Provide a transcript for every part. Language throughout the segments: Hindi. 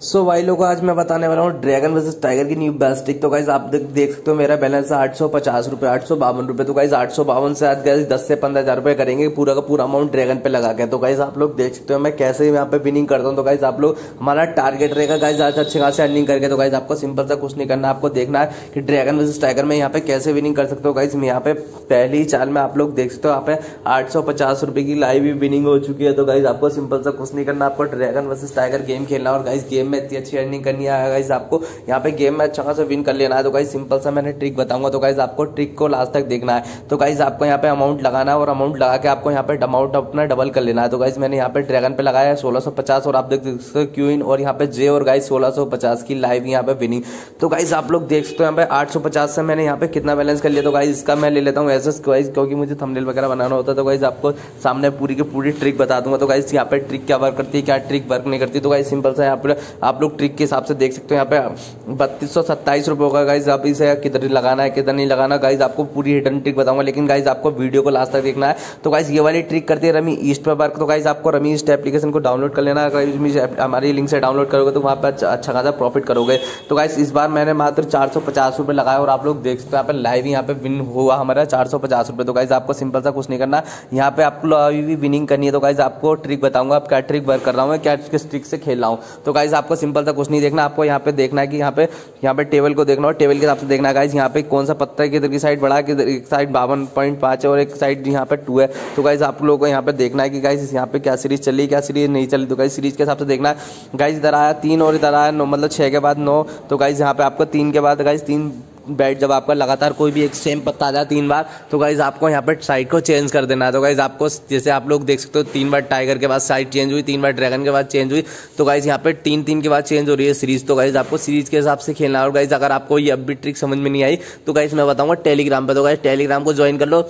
सो so, भाई लोगों आज मैं बताने वाला हूँ ड्रैगन वर्सेस टाइगर की न्यू बेस्टिक तो गाइज़ आप देख देख सकते हो मेरा बैलेंस है आठ सौ पचास रुपए आठ सौ बावन रुपए। तो गाइज़ आठ सौ बावन से आज गए दस से पंद्रह हज़ार रुपए करेंगे पूरा का पूरा अमाउंट ड्रैगन पे लगा के। तो गाइज़ आप लोग देख सकते हो मैं कैसे यहाँ पे विनिंग करता हूँ। तो गाइज़ आप लोग हमारा टारगेट रहेगा गाइज़ आज अच्छे खासे अर्निंग करके। तो गाइज़ आपको सिंपल सा कुछ नहीं करना आपको देखना है कि ड्रैगन वर्सेस टाइगर में यहाँ पे कैसे विनिंग कर सकते हो। गाइज़ यहाँ पे पहली चाल में आप लोग देख सकते हो यहाँ पे आठ सौ पचास रुपए की लाइव विनिंग हो चुकी है। तो गाइज़ आपको सिंपल सा कुछ नहीं करना आपको ड्रैगन वर्सेस टाइगर गेम खेलना और गाइज़ गेम में इतनी अच्छी अर्निंग करनी है गाइज़ आपको यहाँ पे गेम में अच्छा खासा विन कर लेना है तो गाइज़ सिंपल सा मैंने ट्रिक बताऊँगा तो गाइज़ आपको ट्रिक को लास्ट तक देखना है तो गाइज़ आपको यहाँ पे अमाउंट लगाना है और अमाउंट लगा के आपको यहाँ पे अमाउंट अपना डबल कर लेना है तो गाइज़ मैंने यहाँ पे ड्रैगन पे लगाया है सोलह और आप देख सकते हो क्यूइन और यहाँ पे जे और गाइज़ सोलह की लाइव यहाँ पे विनिंग तो गाइज़ आप लोग देख सकते हो यहाँ पे आठ सौ पचास से मैंने यहाँ पे कितना बैलेंस कर लिया तो गाइज़ इसका मैं ले लेता हूँ एस गाइज़ क्योंकि मुझे थमनेल वगैरह बनाना होता है तो गाइज़ आपको सामने पूरी की पूरी ट्रिक बता दूँगा तो गाइज़ यहाँ पे ट्रिक क्या वर्क करती है क्या ट्रिक वर्क नहीं करती तो गाइज़ सिंपल सा यहाँ पे आप लोग ट्रिक के हिसाब से देख सकते हो यहाँ पे बत्तीस सौ सत्ताईस रुपये होगा। गाइज़ आप इसे किधर लगाना है किधर नहीं लगाना। गाइज़ आपको पूरी हिडन ट्रिक बताऊँगा लेकिन गाइज़ आपको वीडियो को लास्ट तक देखना है। तो गाइज़ ये वाली ट्रिक करती है रमी ईस्ट पर वर्क तो गाइज़ आपको रमी ईस्ट एप्लीकेशन को डाउनलोड कर लेना। है हमारी लिंक से डाउनलोड करोगे तो वहाँ पर अच्छा, अच्छा खासा प्रॉफिट करोगे। तो गाइज़ इस बार मैंने मात्र चार सौ पचास रुपये लगाया और आप लोग देख सकते हो यहाँ पे लाइव यहाँ पे विन हुआ हमारा चार सौ पचास रुपये तो गाइज़ आपको सिंपल सा कुछ नहीं करना। यहाँ पे आपको अभी भी विनिंग करनी है। तो गाइज़ आपको ट्रिक बताऊँगा। आप क्या ट्रिक वर्क कर रहा हूँ क्या किस ट्रिक से खेल रहा हूँ। तो गाइज़ आपको सिंपल सा कुछ नहीं देखना, आपको यहाँ पे देखना है कि यहाँ पे यहाँ पे टेबल को देखना और टेबल के हिसाब से देखना गाइज़ यहाँ पे कौन सा पत्ता किधर की साइड बड़ा, किधर एक साइड बावन पॉइंट पाँच है और एक साइड यहाँ पे टू है। तो गाइज़ आप लोगों को यहाँ पे देखना है कि गाइज़ यहाँ पे क्या सीरीज़ चली, क्या सीरीज़ नहीं चली। तो गाइज़ सीरीज़ के हिसाब से देखना। है गाइज़ इधर आया तीन और इधर आया नौ मतलब छः के बाद नौ। तो गाइज़ यहाँ पे आपको तीन के बाद गाइज़ तीन बैट जब आपका लगातार कोई भी एक सेम पत्ता आ जाए तीन बार तो गाइज़ आपको यहाँ पर साइड को चेंज कर देना है। तो गाइज़ आपको जैसे आप लोग देख सकते हो, तीन बार टाइगर के बाद साइड चेंज हुई, तीन बार ड्रैगन के बाद चेंज हुई। तो गाइज़ यहाँ पर तीन तीन के बाद चेंज हो रही है सीरीज़ तो गाइज़ आपको सीरीज़ के हिसाब से खेलना है। और गाइज़ अगर आपको ये अब भी ट्रिक समझ में नहीं आई तो गाइज़ मैं बताऊँगा टेलीग्राम पर तो गाइज़ टेलीग्राम को ज्वाइन कर लो।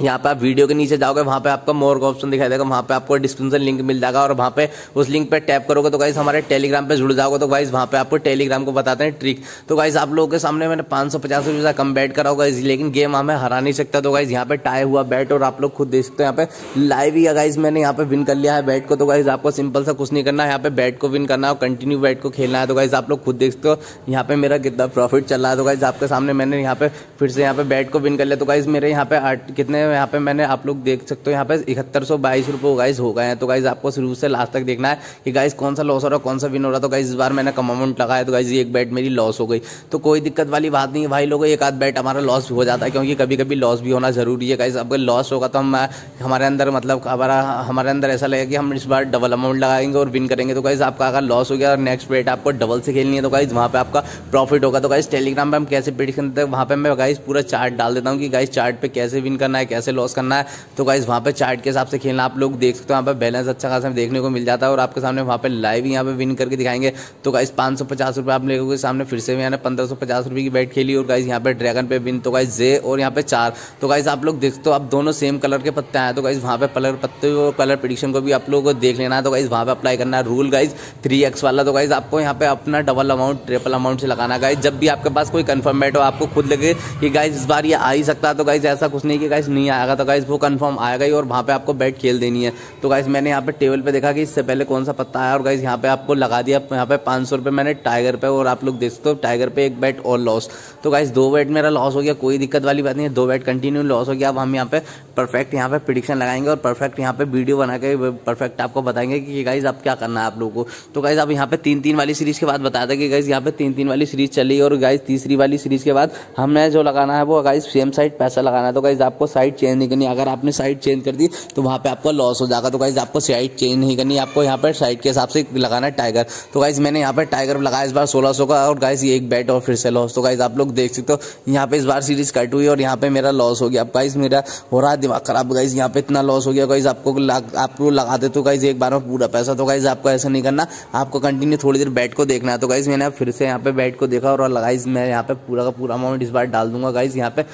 यहाँ पे आप वीडियो के नीचे जाओगे, वहाँ पे आपका मोर का ऑप्शन दिखाई देगा, वहाँ पे आपको डिस्क्रिप्शन लिंक मिल जाएगा और वहाँ पे उस लिंक पे टैप करोगे तो गाइज़ हमारे टेलीग्राम पे जुड़ जाओगे तो गाइज़ वहाँ पे आपको टेलीग्राम को बताते हैं ट्रिक तो गाइज़ आप लोगों के सामने मैंने पाँच सौ पचास रुपये कम बैट करा होगा लेकिन गेम हमें हरा नहीं सकता। तो गाइज़ यहाँ पे टाई हुआ बैट और आप लोग खुद देख सकते हो। यहाँ पे लाइव ही गाइज़ मैंने यहाँ पे विन कर लिया है बैट को। तो गाइज़ आपको सिंपल सा कुछ नहीं करना है। यहाँ पे बैट को विन करना है और कंटिन्यू बैट को खेलना है। तो गाइज़ आप लोग खुद देख सकते हो, यहाँ पे मेरा कितना प्रॉफिट चल रहा है। तो गाइज़ आपके सामने मैंने यहाँ पे फिर से यहाँ पे बैट को विन कर लिया। तो गाइज़ मेरे यहाँ पे कितने यहाँ पे मैंने आप लोग देख सकते हो, यहाँ पे इकहत्तर सौ बाईस रुपये गाइज़ हो गए हैं। तो गाइज़ आपको शुरू से लास्ट तक देखना है कि गाइज़ कौन सा लॉस हो रहा है कौन सा विन हो रहा। तो गाइज़ इस बार मैंने कम अमाउंट लगाया तो गाइज़ एक बैट मेरी लॉस हो गई। तो कोई दिक्कत वाली बात नहीं है भाई लोगों, एक आध बैट हमारा लॉस हो जाता है, क्योंकि कभी कभी लॉस भी होना ज़रूरी है गाइज़ अगर लॉस होगा तो हम हमारे अंदर मतलब हमारा, हमारे अंदर ऐसा लगेगा कि हम इस बार डबल अमाउंट लगाएँगे और विन करेंगे। तो गाइज़ आपका अगर लॉस हो गया और नेक्स्ट बैट आपको डबल से खेलनी है तो गाइज़ वहाँ पर आपका प्रॉफिट होगा। तो गाइज़ टेलीग्राम पर हम कैसे प्रिडिक्शन देते हैं, वहाँ पर मैं गाइज़ पूरा चार्ट डाल देता हूँ कि गाइज़ चार्ट पे कैसे विन करना है कैसे लॉस करना है। तो गाइज़ वहाँ पे चार्ट के हिसाब से खेलना, आप लोग देख सकते हो यहाँ पे बैलेंस अच्छा खासा देखने को मिल जाता है और आपके सामने वहाँ पे लाइव यहाँ पे विन करके दिखाएँगे। तो गाइस पाँच सौ पचास रुपये आप लोगों के सामने फिर से भी मैंने पंद्रह सौ पचास रुपये की बैट खेली और गाइस यहाँ पे ड्रैगन पे विन तो गाइस जे और यहाँ पे चार। तो गाइस आप लोग देखते हो, अब दोनों सेम कलर के पत्ते आए तो गाइस वहाँ पे कलर पत्ते और कलर प्रिडिक्शन को भी आप लोगों को देख लेना है। तो गाइस वहाँ पे अप्लाई करना है रूल गाइज़ थ्री एक्स वाला। तो गाइज़ आपको यहाँ पे अपना डबल अमाउंट ट्रिपल अमाउंट से लगाना गाइज़ जब भी आपके पास कोई कन्फर्म बैट हो, आपको खुद लगे कि गाइज़ इस बार ये आ ही सकता है तो गाइज़ ऐसा कुछ नहीं कि गाइज़ नहीं आएगा। तो गाइज़ वो कन्फर्म आएगा ही और वहाँ पे आपको बैट खेल देनी है। तो गाइज़ मैंने यहाँ पे टेबल पे देखा कि इससे पहले कौन सा पत्ता आया और गाइज़ यहाँ पे आपको लगा दिया, यहाँ पे पाँच सौ मैंने टाइगर पे और आप लोग देख सकते हो टाइगर पे एक बैट और लॉस तो गाइज़ दो बैट मेरा लॉस हो गया, कोई दिक्कत वाली बात नहीं है। दो बैट कंटिन्यू लॉस हो गया। अब हम यहाँ पे परफेक्ट यहाँ पे प्रिडिक्शन लगाएँगे और परफेक्ट यहाँ पे वीडियो बना के परफेक्ट आपको बताएँगे कि गाइज़ आप क्या करना है आप लोगों को। तो गाइज़ आप यहाँ पे तीन तीन वाली सीरीज़ के बाद बताया था कि गाइज़ यहाँ पे तीन तीन वाली सीरीज़ चली और गाइज़ तीसरी वाली सीरीज़ के बाद हमने जो लगाना है वो गाइज़ सेम साइड पैसा लगाना है। तो गाइज़ आपको साइड चेंज नहीं करनी। अगर आपने साइड चेंज कर दी तो वहाँ पे आपका लॉस हो जाएगा। तो गाइज़ आपको साइड चेंज नहीं करनी। आपको यहाँ पर साइड के हिसाब से लगाना है टाइगर तो गाइज़ मैंने यहाँ पर टाइगर लगाया इस बार सोलह का, और गाइज़ एक बैट और फिर से लॉस तो गाइज़ आप लोग देख सकते हो, यहाँ पे इस बार सीरीज़ कट हुई, और यहाँ पे मेरा लॉस हो गया। अब गाइज़ मेरा हो रहा है दिमाग खराब। गाइज़ यहाँ पे इतना लॉस हो गया। गाइज़ आपको आपको लगा दे तो गाइज़ एक बार में पूरा पैसा। तो गाइज़ आपको ऐसा नहीं करना। आपको कंटिन्यू थोड़ी देर बैट को देखना है। तो गाइज़ मैंने फिर से यहाँ पे बैट को देखा, और लगाइज मैं यहाँ पे पूरा का पूरा अमाउंट इस बार डाल दूँगा। गाइज़ यहाँ पे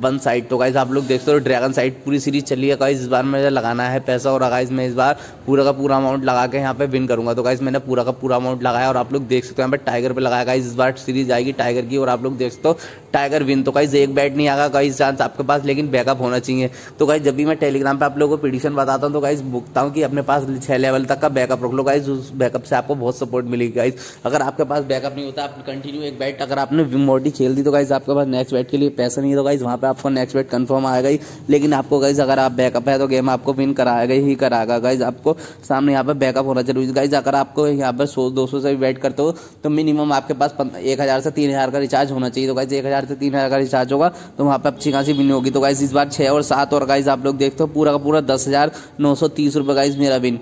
वन साइड तो गाइज़ आप लोग देखते हो ड्रैगन साइड पूरी सीरीज़ चली है। गाइज़ इस बार मुझे लगाना है पैसा और गाइज़ मैं इस बार पूरा का पूरा अमाउंट लगा के यहाँ पे विन करूँगा। तो गाइज़ मैंने पूरा का पूरा अमाउंट लगाया और आप लोग देख सकते हो यहाँ पे टाइगर पे लगाया। गाइज़ इस बार सीरीज़ आएगी टाइगर की और आप लोग देख सकते हो टाइगर विन तो गाइज़ एक बैट नहीं आएगा। गाइज़ चांस आपके पास, लेकिन बैकअप होना चाहिए। तो गाइज़ जब भी मैं टेलीग्राम पे आप लोगों को पिटिशन बताता हूँ तो गाइज़ भुगता हूँ कि अपने पास छह लेवल तक का बैकअप रख लो। गाइज़ उस बैकअप से आपको बहुत सपोर्ट मिलेगी गाइज़ अगर आपके पास बैकअप नहीं होता, आप कंटिन्यू एक बैट अगर आपने मोटी खेल दी तो गाइज़ आपके पास नेक्स्ट बैट के लिए पैसा नहीं है। तो गाइज़ वहाँ पर आपको नेक्स्ट बैट कन्फर्म आएगा ही लेकिन आपको गाइज़ अगर आप बैकअप है तो गेम आपको विन कराएगा ही कराएगा। गाइज़ आपको सामने यहाँ पर बैकअप होना ज़रूरी गाइज़ अगर आपको यहाँ पर सौ, दो सौ वेट करते हो तो मिनिमम आपके पास एक हज़ार से तीन हज़ार का रिचार्ज होना चाहिए। तो गाइज़ एक हज़ार से तीन हज़ार का रिचार्ज होगा तो वहाँ पर अच्छी खासी विन होगी। तो गाइज़ इस बार छः और सात और गाइज़ आप लोग देखते हो, पूरा का पूरा दस हज़ार नौ सौ तीस रुपये गाइज़ मेरा विन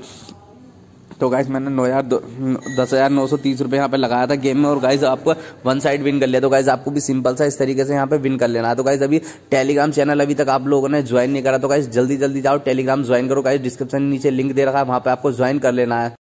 तो गाइज़ मैंने नौ हज़ार दस हज़ार नौ सौ तीस रुपये यहाँ पर लगाया था गेम में और गाइज़ आपको वन साइड विन कर लिया। तो गाइज़ आपको भी सिंपल सा इस तरीके से यहाँ पे विन कर लेना। है तो गाइज़ अभी टेलीग्राम चैनल अभी तक आप लोगों ने ज्वाइन नहीं करा। तो गाइज़ जल्दी जल्दी जाओ टेलीग्राम ज्वाइन करो। गाइज़ डिस्क्रिप्शन नीचे लिंक दे रखा है, वहाँ पर आपको ज्वाइन कर लेना है।